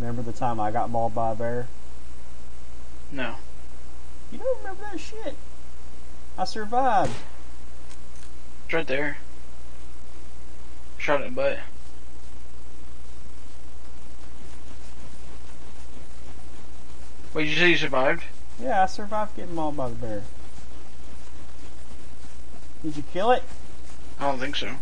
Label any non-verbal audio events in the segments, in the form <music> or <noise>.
Remember the time I got mauled by a bear? No. You don't remember that shit? I survived. It's right there. Shot it in the butt. Wait, you say you survived? Yeah, I survived getting mauled by the bear. Did you kill it? I don't think so.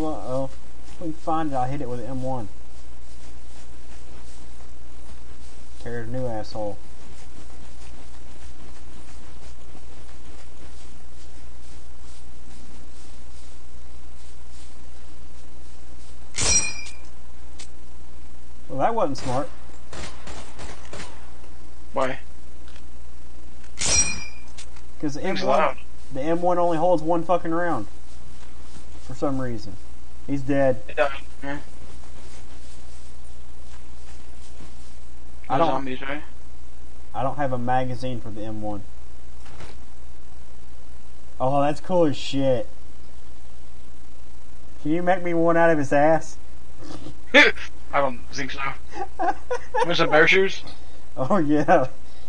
Hold on. Oh, if we can find it, I'll hit it with an M1. Tears new asshole. Well, that wasn't smart. Why? Because the M1, the M1 only holds one fucking round. For some reason. He's dead. Yeah. I don't- zombies, right? I don't have a magazine for the M1. Oh, that's cool as shit. Can you make me one out of his ass? <laughs> I don't think so. Want some bear shoes? Oh, yeah.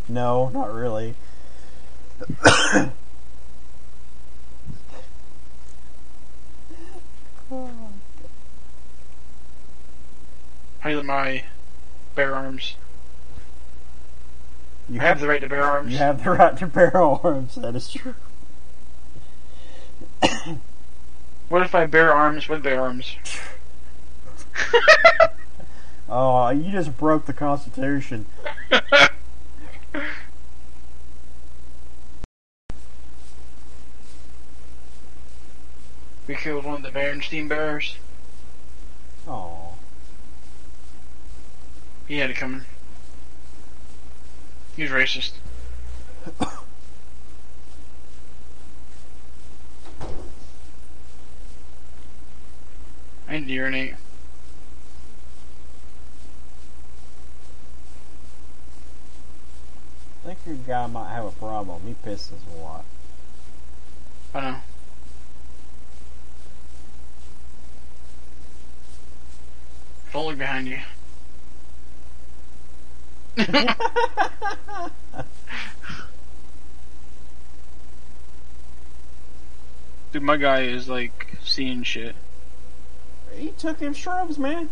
No, not really. <coughs> Need my bear arms. You I have the right to bear arms. You have the right to bear arms. That is true. <coughs> What if I bear arms with bear arms? <laughs> Oh, you just broke the Constitution. <laughs> we killed one of the Berenstein bears. Oh, He had it coming. He was racist. I need to urinate. I think your guy might have a problem. He pisses a lot. I know. Don't look behind you. Dude, my guy is like seeing shit. He took them shrubs, man.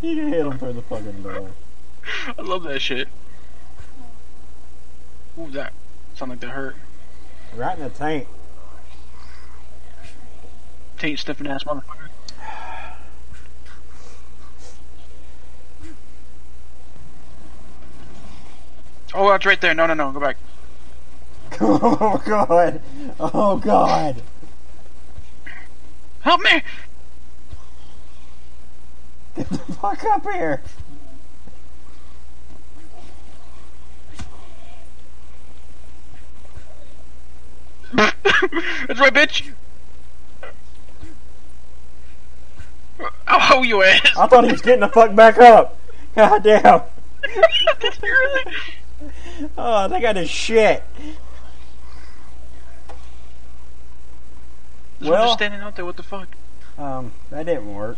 You hit him through the fucking door. I love that shit. Ooh, that sound like that hurt. Right in the tank. Taint stiffing ass motherfucker. Oh, that's right there. No, no, no. Go back. <laughs> oh god. Oh god. Help me! Get the fuck up here. <laughs> that's right, bitch. Oh, you ass. I thought he was getting the fuck back up. God damn. Really? <laughs> Oh, I got I did shit. Well, Well- just standing out there. What the fuck? Um, that didn't work.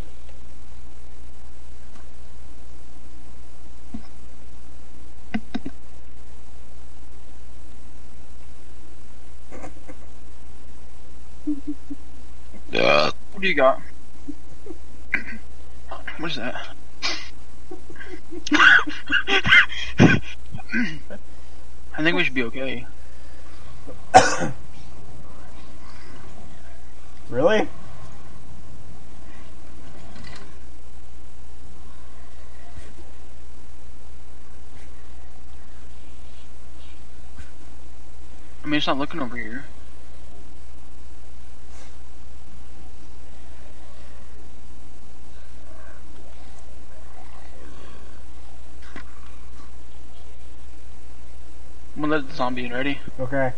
Yeah. What do you got? What is that? <laughs> I think we should be okay. Really? I mean, it's not looking over here. Let the zombie in ready. Okay.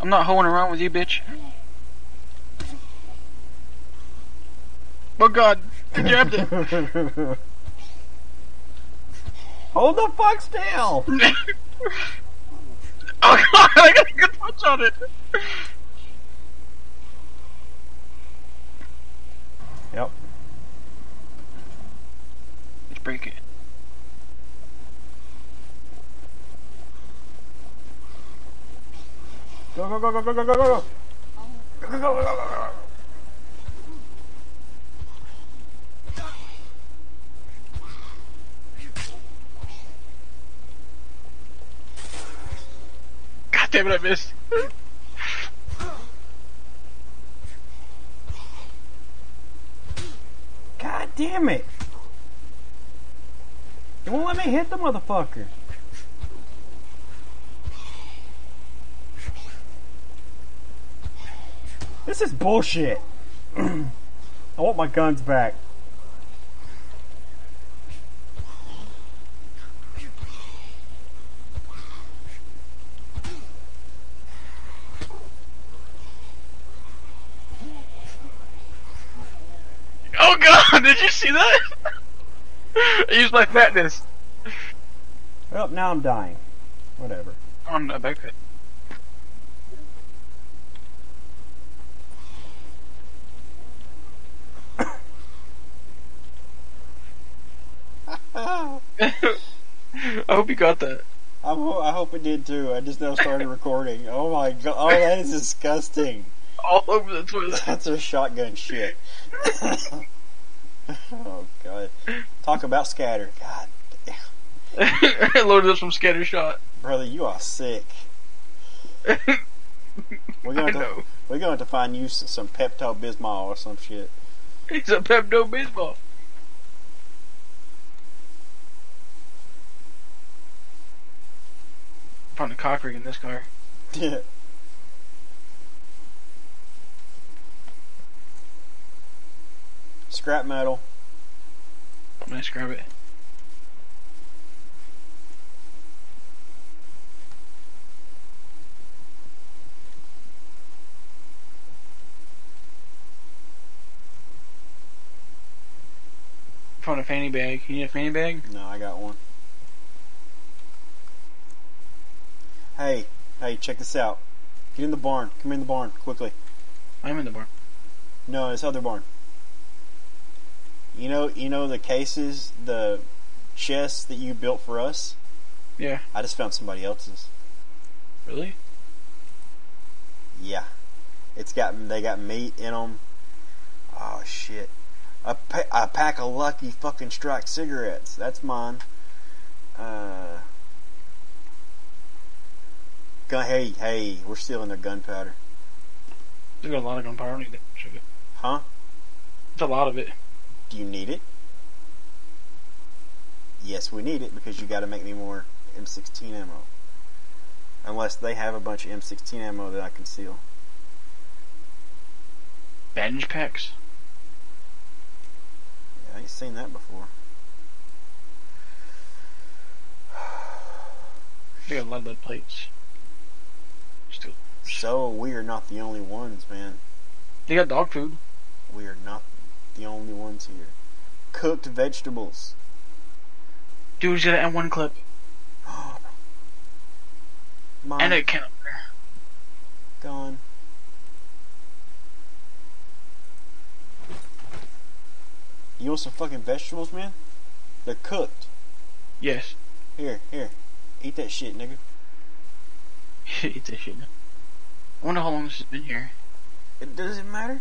I'm not hoeing around with you, bitch. Oh god, you grabbed it. <laughs> Hold the fuck still! <laughs> Oh god, I got a good punch on it! Yep. Let's break it. Go, go, go, go, go, go, go, go! Go, oh. go, go, go, go, go! Damn it, I missed. God damn it! It won't let me hit the motherfucker. This is bullshit. <clears throat> I want my guns back. Oh god, did you see that? <laughs> I used my fatness Well, now I'm dying. Whatever. on a backpack. I I hope you got that. I ho- I hope it did too. I just now started recording. Oh my god! Oh, that is disgusting. All over the toilet. <laughs> That's a shotgun shit. <laughs> oh god! Talk about scatter. God, damn! I <laughs> loaded this from Scattershot. brother, you are sick. <laughs> We're going to we're going to find you some Pepto Bismol or some shit. He's a Pepto Bismol. Found a cock ring in this car. Yeah. <laughs> Scrap metal. Nice, grab it. Found a fanny bag. You need a fanny bag? No, I got one. Hey, hey, check this out. Get in the barn. Come in the barn quickly. I'm in the barn. No, this other barn. You know, you know the cases, the chests that you built for us. Yeah. I just found somebody else's. Really? Yeah, it's got they got meat in them. Oh shit! A, pa- a pack of Lucky fucking Strike cigarettes. That's mine. Uh. Gun. Hey, hey, we're stealing their gunpowder. They got a lot of gunpowder. I don't need that sugar. Huh? It's a lot of it. Do you need it? Yes, we need it because you got to make me more M16 ammo. Unless they have a bunch of M16 ammo that I can steal. Bandage packs. Yeah, I ain't seen that before. <sighs> They got a lot of lead plates. Still. So we are not the only ones, man. They got dog food. We are not the only ones here. Cooked vegetables. Dude, he's got an M1 clip. <gasps> Mom, And a opener. gone. You want some fucking vegetables, man? They're cooked. Yes. Here, here. Eat that shit, nigga. <laughs> Eat that shit. I wonder how long this has been here. It doesn't matter.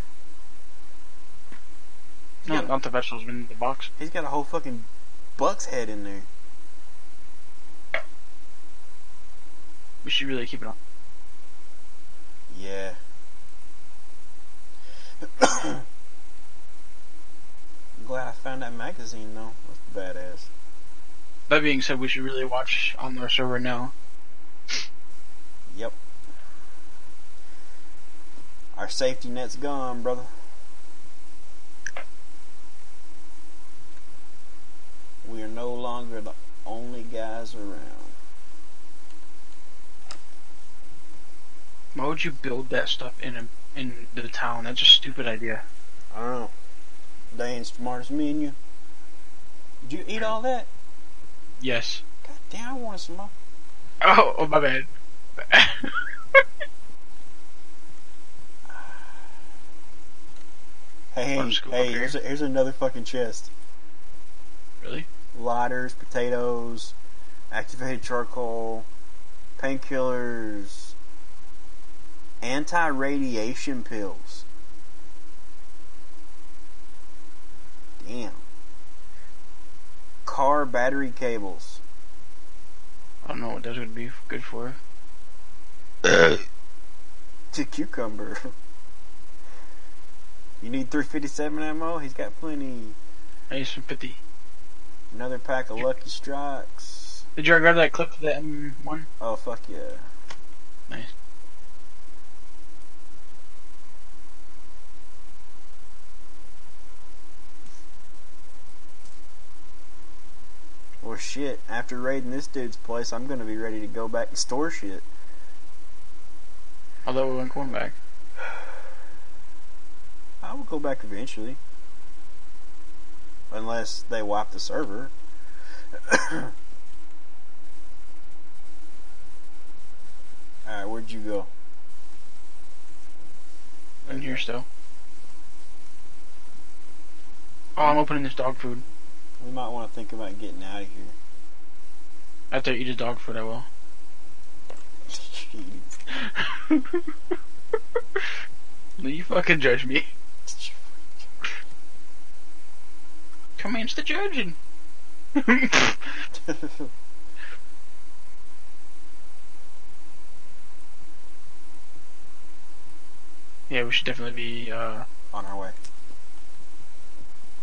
No, Yeah. not the vegetables in the box. He's got a whole fucking buck's head in there. We should really keep it on. Yeah. I'm <coughs> glad I found that magazine though. That's badass. That being said, we should really watch on our server now. Yep. Our safety net's gone, brother. We are no longer the only guys around. Why would you build that stuff in a, in the town? That's a stupid idea. I don't know. They ain't smart as me and you. Did you eat all that? Yes. God damn, I wanted some more. Oh, oh my bad. <laughs> Hey, hey, scoop hey up here's, a, here's another fucking chest. Lighters, potatoes, activated charcoal, painkillers, anti-radiation pills. Damn. Car battery cables. I don't know what that's gonna be good for. <coughs> To cucumber. <laughs> You need 357 ammo? He's got plenty. I need some 50. Another pack of Lucky Strikes. Did you grab that clip for the M1? Oh, fuck yeah. Nice. Well, shit. After raiding this dude's place, I'm gonna be ready to go back and store shit. Although we went going back. <sighs> I will go back eventually. Unless they wipe the server. <coughs> Alright, where'd you go? In here still. Oh, I'm opening this dog food. We might want to think about getting out of here. After I eat his dog food, I <laughs> <laughs> will. you fucking judge me. <laughs> Commence the judging. <laughs> yeah, we should definitely be, uh, On our way.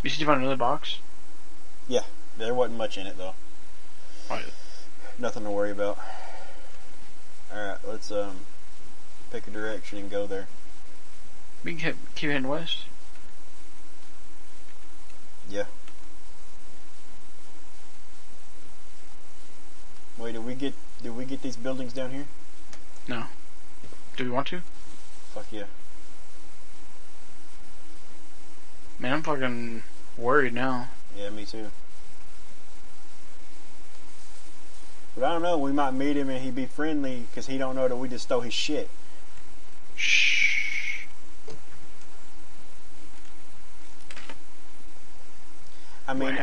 we should find another box. Yeah, there wasn't much in it though. Right. Nothing to worry about. Alright, let's um pick a direction and go there. We can keep, keep heading west. Wait, did we get did we get these buildings down here? No. Do we want to? Fuck yeah. Man, I'm fucking worried now. Yeah, me too. But I don't know, we might meet him and he'd be friendly because he don't know that we just stole his shit. Shh. I mean,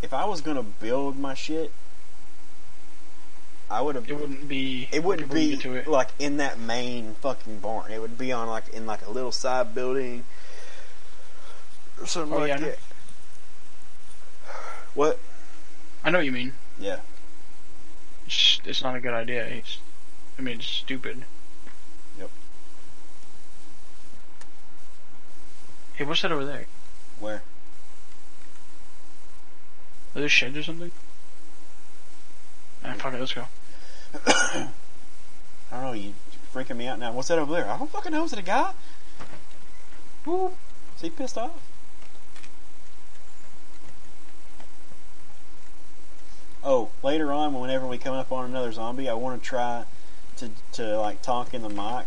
if I was gonna build my shit, I would have. It wouldn't be. It wouldn't be to it. like in that main fucking barn. It would be on like in like a little side building or something Oh, like yeah, that. What? I know what you mean. Yeah. It's, it's not a good idea. It's, I mean, it's stupid. Yep. Hey, what's that over there? Where? Are there sheds or something? Ah, fuck it, let's go. <coughs> I don't know. You freaking me out now. What's that over there? I don't fucking know. Is it a guy? Ooh. Is he pissed off? Oh, later on, whenever we come up on another zombie, I want to try to to like talk in the mic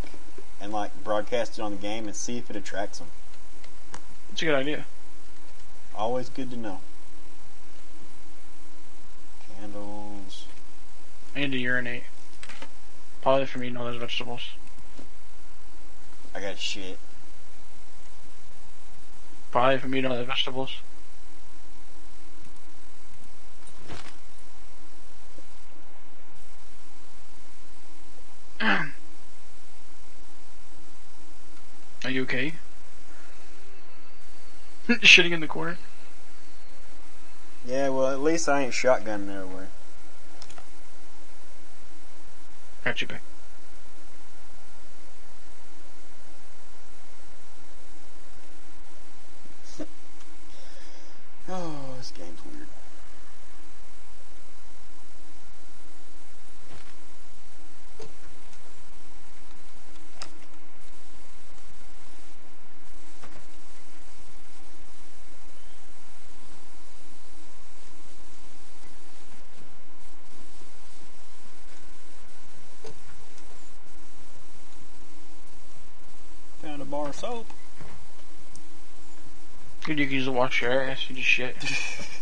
and like broadcast it on the game and see if it attracts them. It's a good idea. Always good to know. Candles. I need to urinate. Probably from eating all those vegetables. I got shit. Probably from eating all those vegetables. <clears throat> Are you okay? <laughs> Shitting in the corner? Yeah, well, at least I ain't shotgunning everywhere. Back. <laughs> Oh, this game's weird. a bar of soap. Dude, you can just wash your ass. You just shit. <laughs>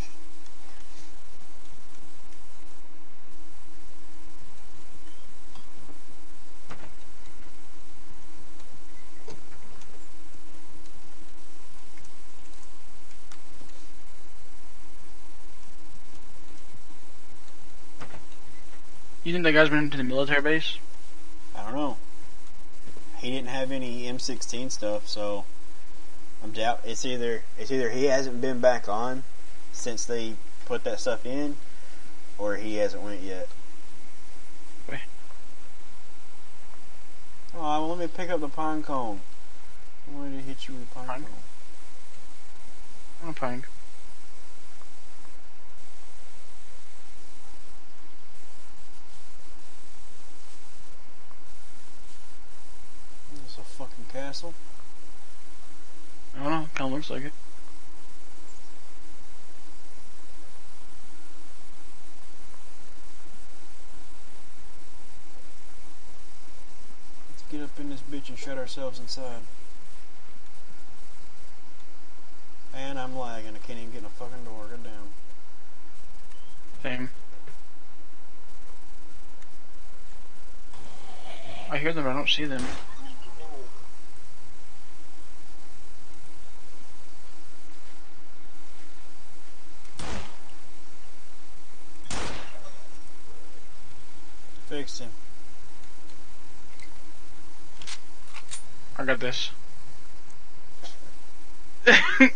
You think that guy's been into the military base? I don't know. He didn't have any M16 stuff, so I'm doubt it's either it's either he hasn't been back on since they put that stuff in, or he hasn't went yet. Oh, well, let me pick up the pine cone. I wanted to hit you with a pine, Pine cone. I'm fine. Is this a fucking castle? I don't know. Kind of looks like it. Let's get up in this bitch and shut ourselves inside. And I'm lagging. I can't even get in a fucking door. Get down. Same. I hear them, I don't see them. Fixed him. I got this. <laughs>